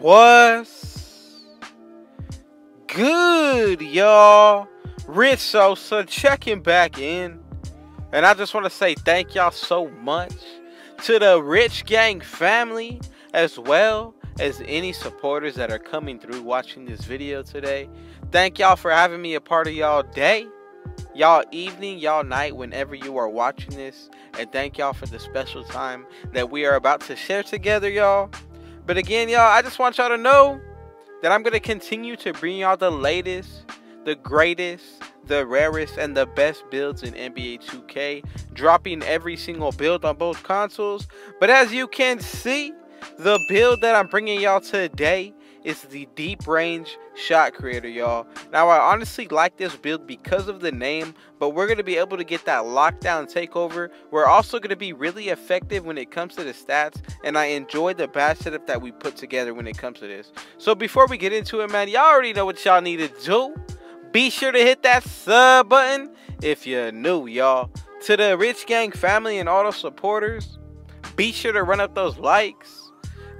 What's good, y'all? Rich Sosa checking back in. And I just want to say thank y'all so much to the Rich Gang family as well as any supporters that are coming through watching this video today. Thank y'all for having me a part of y'all day, y'all evening, y'all night, whenever you are watching this. And thank y'all for the special time that we are about to share together, y'all. But again, y'all, I just want y'all to know that I'm going to continue to bring y'all the latest, the greatest, the rarest, and the best builds in NBA 2K, dropping every single build on both consoles. But as you can see, the build that I'm bringing y'all today is the deep range shot creator, y'all. Now, I honestly like this build because of the name, but we're going to be able to get that lockdown takeover. We're also going to be really effective when it comes to the stats, and I enjoy the badge setup that we put together when it comes to this. So before we get into it, man, y'all already know what y'all need to do. Be sure to hit that sub button if you're new, y'all. To the Rich Gang family and all the supporters, be sure to run up those likes.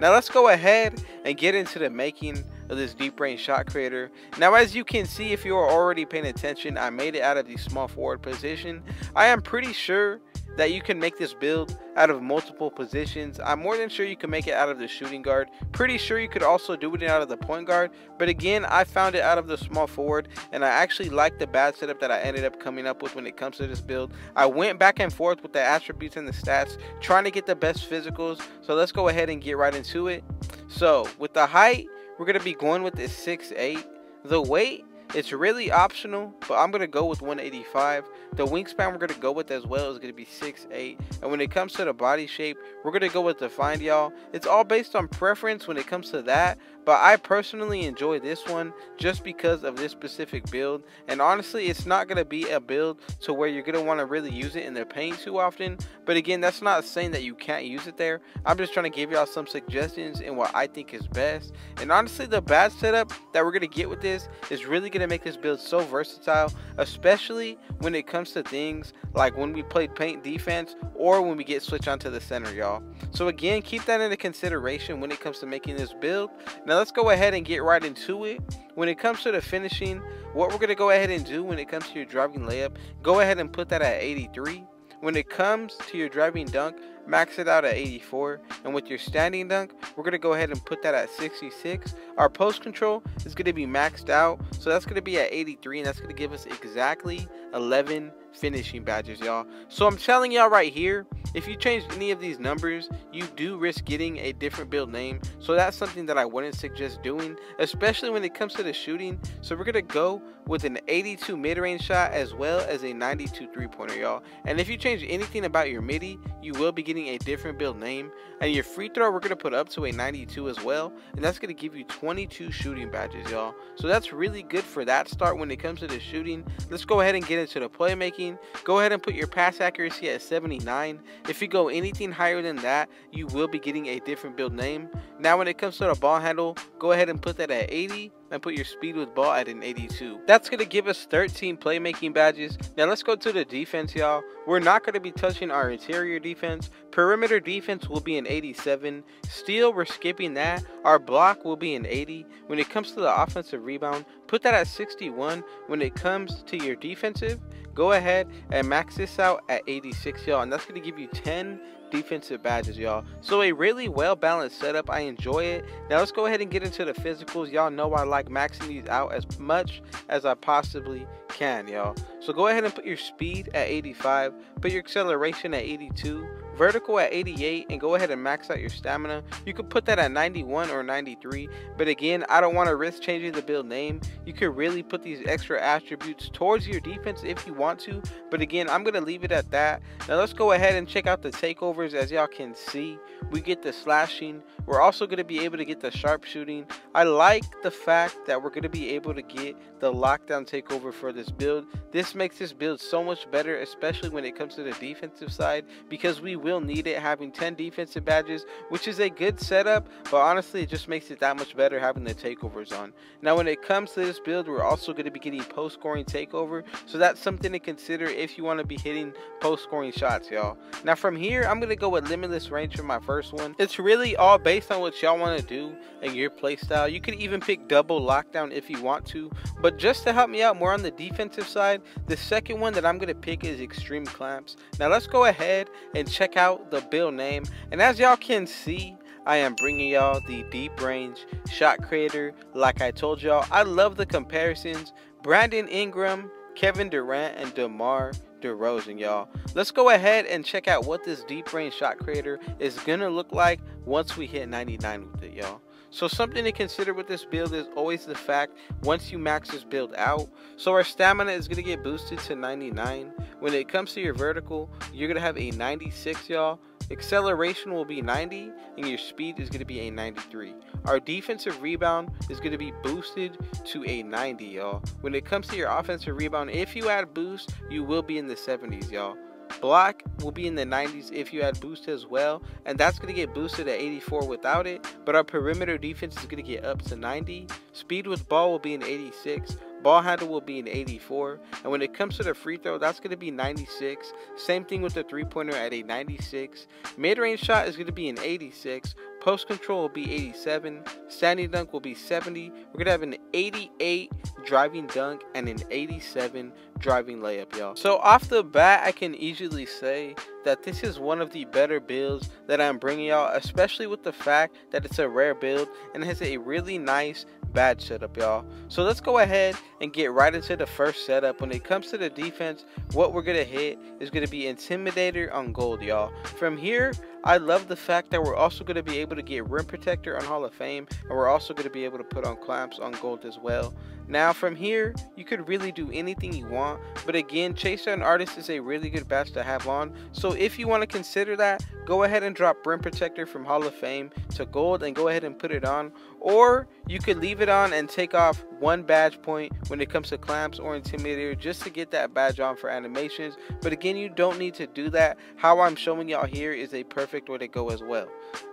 Now let's go ahead and get into the making of this deep range shot creator. Now as you can see if you are already paying attention I made it out of the small forward position. I am pretty sure that you can make this build out of multiple positions. I'm more than sure you can make it out of the shooting guard. Pretty sure you could also do it out of the point guard. But again, I found it out of the small forward and I actually like the badge setup that I ended up coming up with when it comes to this build. I went back and forth with the attributes and the stats trying to get the best physicals. So let's go ahead and get right into it. So with the height, we're going to be going with the 6'8". The weight, it's really optional, but I'm going to go with 185. The wingspan we're going to go with as well is going to be 6'8". And when it comes to the body shape, we're going to go with defined, y'all. It's all based on preference when it comes to that. But I personally enjoy this one just because of this specific build. And honestly, it's not going to be a build to where you're going to want to really use it in the paint too often. But again, that's not saying that you can't use it there. I'm just trying to give y'all some suggestions in what I think is best. And honestly, the badge setup that we're going to get with this is really going to make this build so versatile, especially when it comes to things like when we play paint defense or when we get switched onto the center, y'all. So again, keep that into consideration when it comes to making this build. Now let's go ahead and get right into it. When it comes to the finishing, what we're going to go ahead and do when it comes to your driving layup, go ahead and put that at 83. When it comes to your driving dunk, max it out at 84. And with your standing dunk, we're going to go ahead and put that at 66. Our post control is going to be maxed out. So that's going to be at 83. And that's going to give us exactly 11 finishing badges, y'all. So I'm telling y'all right here, if you change any of these numbers, you do risk getting a different build name. So that's something that I wouldn't suggest doing, especially when it comes to the shooting. So we're going to go with an 82 mid-range shot as well as a 92 three-pointer, y'all. And if you change anything about your MIDI, you will be getting a different build name. And your free throw, we're going to put up to a 92 as well. And that's going to give you 22 shooting badges, y'all. So that's really good for that start when it comes to the shooting. Let's go ahead and get into the playmaking. Go ahead and put your pass accuracy at 79. If you go anything higher than that, you will be getting a different build name. Now when it comes to the ball handle, go ahead and put that at 80 and put your speed with ball at an 82. That's going to give us 13 playmaking badges. Now let's go to the defense, y'all. We're not going to be touching our interior defense. Perimeter defense will be an 87. Steal, we're skipping that. Our block will be an 80. When it comes to the offensive rebound, put that at 61. When it comes to your defensive, go ahead and max this out at 86, y'all. And that's going to give you 10 defensive badges, y'all. So a really well balanced setup. I enjoy it. Now let's go ahead and get into the physicals. Y'all know I like maxing these out as much as I possibly can, y'all. So go ahead and put your speed at 85, put your acceleration at 82, vertical at 88 and go ahead and max out your stamina. You could put that at 91 or 93, but again, I don't want to risk changing the build name. You could really put these extra attributes towards your defense if you want to, but again, I'm going to leave it at that. Now let's go ahead and check out the takeovers as y'all can see. We get the slashing. We're also going to be able to get the sharpshooting. I like the fact that we're going to be able to get the lockdown takeover for this build. This makes this build so much better, especially when it comes to the defensive side, because we will will need it having 10 defensive badges, which is a good setup, but honestly it just makes it that much better having the takeovers on. Now when it comes to this build, we're also going to be getting post scoring takeover, so that's something to consider if you want to be hitting post scoring shots, y'all. Now from here, I'm going to go with limitless range for my first one. It's really all based on what y'all want to do and your playstyle. You could even pick double lockdown if you want to, but just to help me out more on the defensive side, the second one that I'm going to pick is extreme clamps. Now let's go ahead and check out the build name. And as y'all can see, I am bringing y'all the deep range shot creator. Like I told y'all, I love the comparisons. Brandon Ingram, Kevin Durant, and DeMar DeRozan, y'all. Let's go ahead and check out what this deep range shot creator is going to look like once we hit 99 with it, y'all. So something to consider with this build is always the fact once you max this build out, so our stamina is going to get boosted to 99. When it comes to your vertical, you're going to have a 96 y'all. Acceleration will be 90 and your speed is going to be a 93. Our defensive rebound is going to be boosted to a 90 y'all. When it comes to your offensive rebound, if you add boost, you will be in the 70s y'all. Block will be in the 90s if you add boost as well, and that's going to get boosted at 84 without it. But our perimeter defense is going to get up to 90. Speed with ball will be in 86. Ball handle will be an 84. And when it comes to the free throw, that's going to be 96. Same thing with the three pointer at a 96. Mid range shot is going to be an 86. Post control will be 87. Standing dunk will be 70. We're going to have an 88 driving dunk and an 87 driving layup, y'all. So off the bat, I can easily say that this is one of the better builds that I'm bringing y'all, especially with the fact that it's a rare build and has a really nice badge setup, y'all. So let's go ahead and get right into the first setup. When it comes to the defense, what we're going to hit is going to be Intimidator on gold, y'all. From here, I love the fact that we're also going to be able to get Rim Protector on Hall of Fame, and we're also going to be able to put on clamps on gold as well. Now from here, you could really do anything you want, but again, Chase Down Artist is a really good badge to have on, so if you want to consider that, go ahead and drop Rim Protector from Hall of Fame to gold and go ahead and put it on, or you could leave it on and take off one badge point when it comes to clamps or intimidator just to get that badge on for animations. But again you don't need to do that. How i'm showing y'all here is a perfect way to go as well.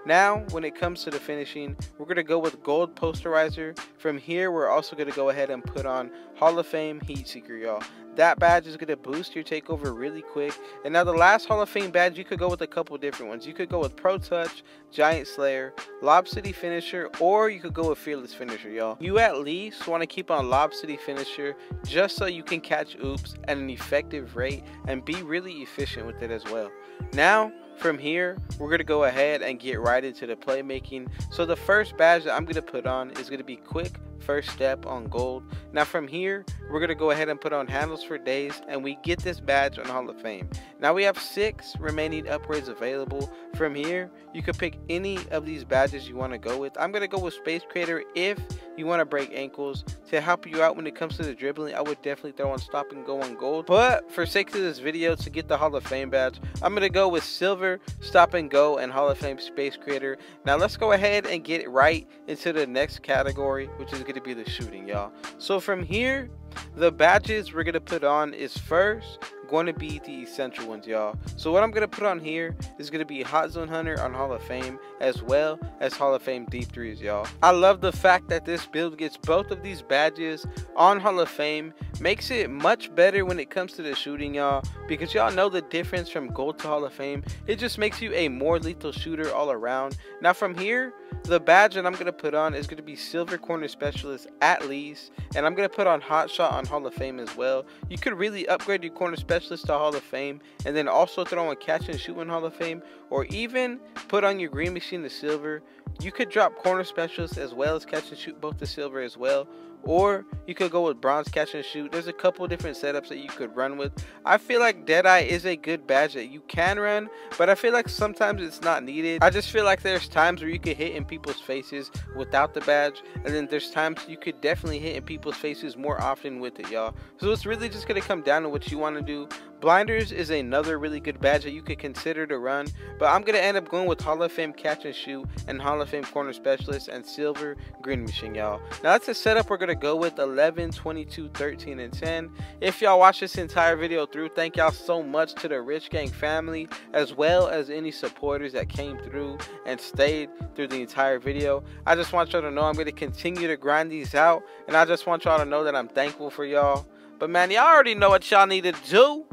Now when it comes to the finishing we're going to go with gold posterizer. From here we're also going to go ahead and put on hall of fame heat seeker y'all that badge is going to boost your takeover really quick. And now the last Hall of Fame badge, you could go with a couple different ones. You could go with Pro Touch, Giant Slayer, Lob City Finisher, or you could go with Fearless Finisher, y'all. You at least want to keep on Lob City Finisher just so you can catch oops at an effective rate and be really efficient with it as well. Now, from here, we're going to go ahead and get right into the playmaking. So the first badge that I'm going to put on is going to be Quick First Step on Gold. Now from here, we're going to go ahead and put on Handles for Days and we get this badge on Hall of Fame. Now we have six remaining upgrades available. From here, you can pick any of these badges you want to go with. I'm going to go with Space Creator if you want to break ankles. To help you out when it comes to the dribbling, I would definitely throw on Stop and Go on Gold. But for sake of this video, to get the Hall of Fame badge, I'm going to go with Silver, Stop and Go, and Hall of Fame Space Creator. Now let's go ahead and get right into the next category, which is going to be the shooting, y'all. So from here, the badges we're going to put on is first going to be the essential ones, y'all. So what I'm going to put on here is going to be Hot Zone Hunter on Hall of Fame as well as Hall of Fame Deep Threes, y'all. I love the fact that this build gets both of these badges on Hall of Fame. Makes it much better when it comes to the shooting, y'all. Because y'all know the difference from Gold to Hall of Fame. It just makes you a more lethal shooter all around. Now from here, the badge that I'm going to put on is going to be Silver Corner Specialist at least. And I'm going to put on Hot Shot on Hall of Fame as well. You could really upgrade your corner specialist to Hall of Fame. And then also throw on Catch and Shoot in Hall of Fame. Or even put on your Green Machine to Silver. You could drop Corner Specialist as well as Catch and Shoot both to Silver as well or you could go with bronze catch and shoot. There's a couple different setups that you could run with. I feel like deadeye is a good badge that you can run but i feel like sometimes it's not needed. I just feel like there's times where you could hit in people's faces without the badge and then there's times you could definitely hit in people's faces more often with it y'all. So it's really just gonna come down to what you want to do Blinders is another really good badge that you could consider to run, but I'm going to end up going with Hall of Fame Catch and Shoot and Hall of Fame Corner Specialist and Silver Green Machine, y'all. Now, that's the setup we're going to go with 11, 22, 13, and 10. If y'all watch this entire video through, thank y'all so much to the Rich Gang family, as well as any supporters that came through and stayed through the entire video. I just want y'all to know I'm going to continue to grind these out, and I just want y'all to know that I'm thankful for y'all. But man, y'all already know what y'all need to do.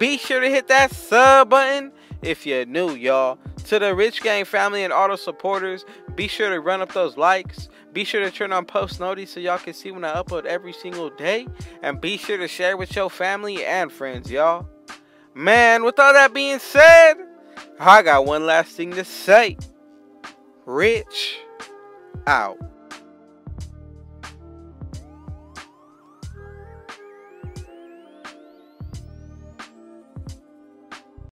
Be sure to hit that sub button if you're new, y'all. To the Rich Gang family and auto supporters, be sure to run up those likes. Be sure to turn on post notice so y'all can see when I upload every single day. And be sure to share with your family and friends, y'all. Man, with all that being said, I got one last thing to say. Rich out.